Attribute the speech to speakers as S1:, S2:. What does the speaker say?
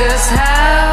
S1: Cause how